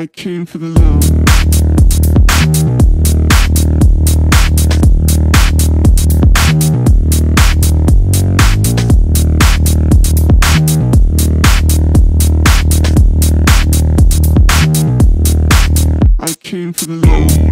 I came for the love came for the low.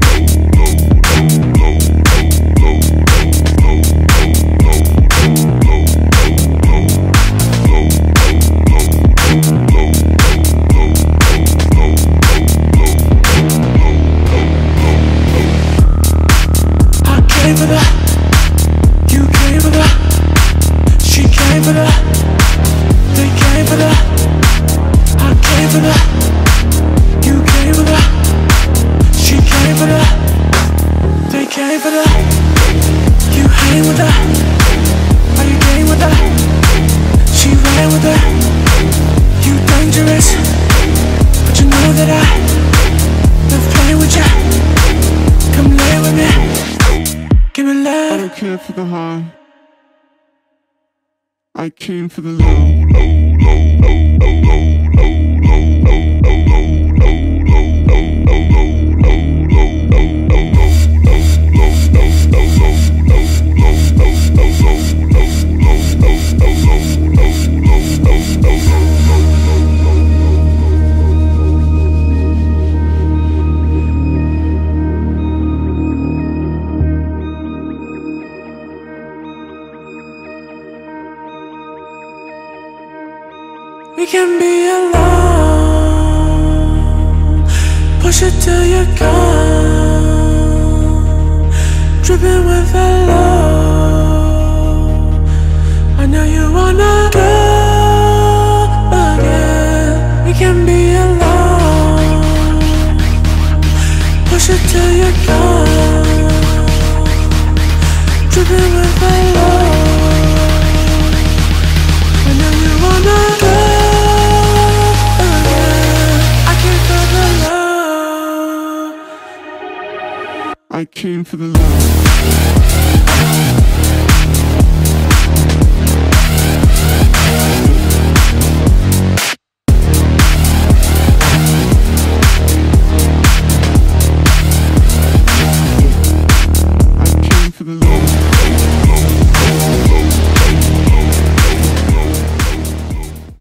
care for the high. I came for the low, low, low, low, low, low. We can be alone. Push it till you come. Dripping with love. I know you wanna. I came for the love for the low, low, low, low, low.